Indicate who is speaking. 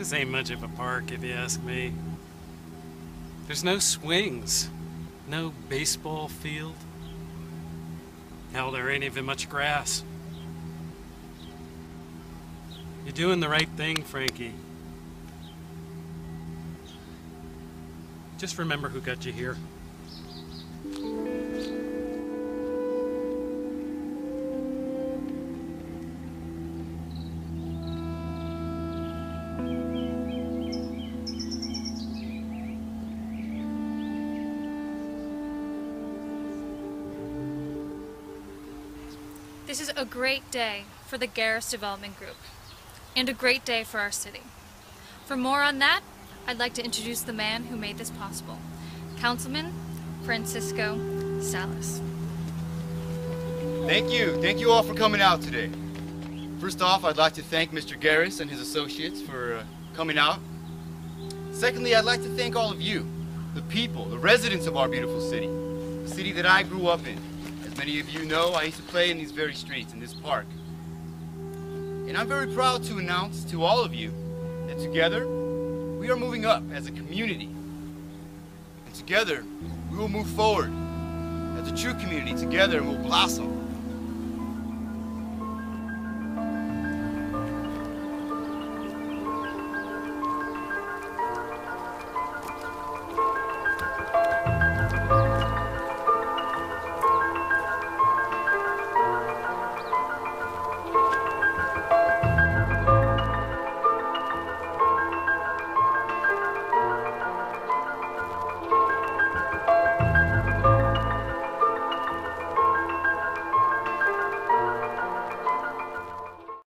Speaker 1: This ain't much of a park, if you ask me. There's no swings, no baseball field. Hell, there ain't even much grass. You're doing the right thing, Frankie. Just remember who got you here.
Speaker 2: This is a great day for the Garris Development Group and a great day for our city. For more on that, I'd like to introduce the man who made this possible, Councilman Francisco Salas.
Speaker 3: Thank you. Thank you all for coming out today. First off, I'd like to thank Mr. Garris and his associates for uh, coming out. Secondly, I'd like to thank all of you, the people, the residents of our beautiful city, the city that I grew up in. As many of you know, I used to play in these very streets, in this park. And I'm very proud to announce to all of you that together, we are moving up as a community. And together, we will move forward as a true community together we'll blossom